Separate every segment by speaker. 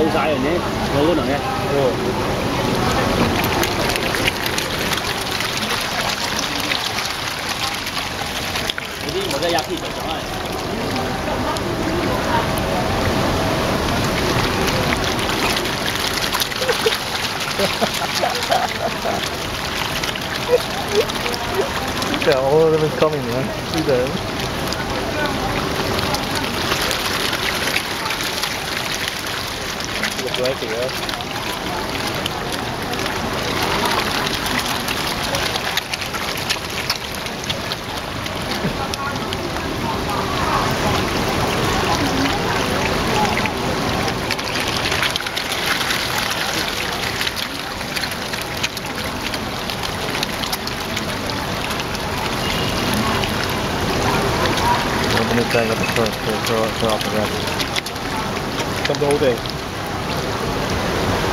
Speaker 1: lâu lâu dài rồi rồi nhé, 收晒人咧，我嗰度咧。
Speaker 2: 哦。
Speaker 1: 啲我真係入啲就走啊
Speaker 3: ！They're all of them coming, man. See them.
Speaker 2: blanket, yeah.
Speaker 3: thing up the front, throw, throw, throw off the rest.
Speaker 2: Dump the whole thing.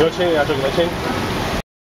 Speaker 2: 要年一下，这给他轻。